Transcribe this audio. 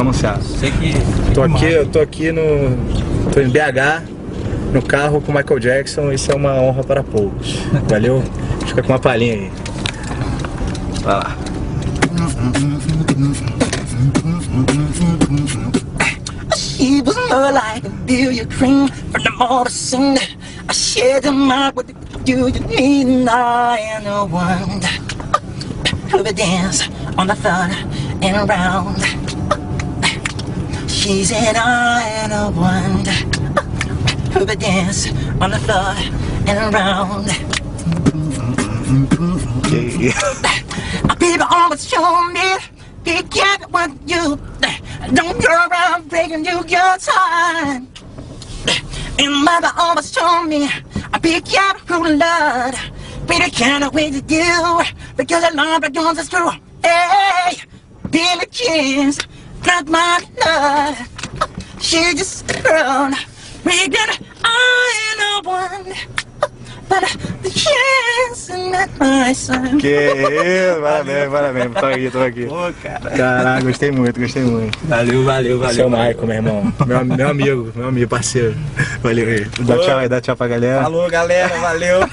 só anunciar. Sei que. Tô aqui, eu tô aqui no. tô em BH, no carro com o Michael Jackson, isso é uma honra para poucos. Valeu? Fica com uma palhinha aí. Vai lá. She was more like a billiard cream from the sing. I shared the mark with you, you need and I who would dance on the floor and around. She said I am the one who would dance on the floor and around. Yeah, People always show me be careful what you don't go around breaking you your time. And mother always told me I be careful who love. Be the kind of way to do because I love the guns is true. Hey, Billy Jeans, not my love. She just. We got I the one. But the chance and not my son. Que isso, parabéns, parabéns. Tô aqui, tô aqui. Pô, cara. Caraca, gostei muito, gostei muito. Valeu, valeu, valeu. Seu valeu. Michael, meu irmão. Meu, meu amigo, meu amigo, parceiro. Valeu aí. Dá tchau aí, dá tchau pra galera. Falou, galera. Valeu.